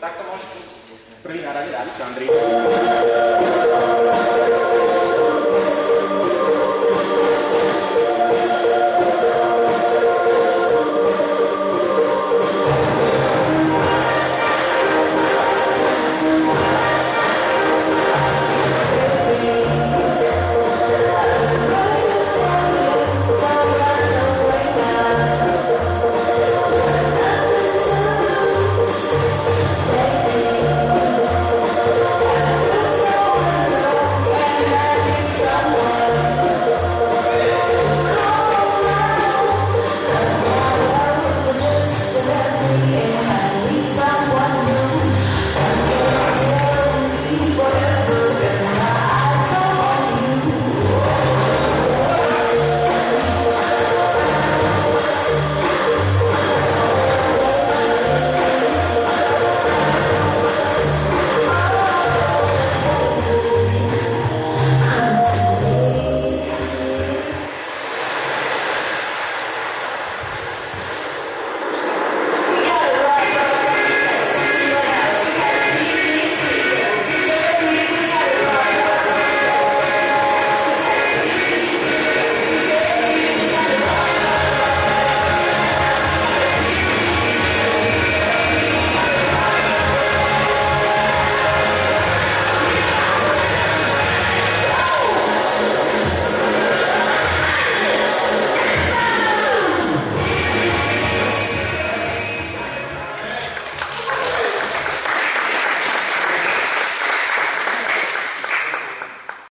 Tak to możesz první náhradě dát, Andrej.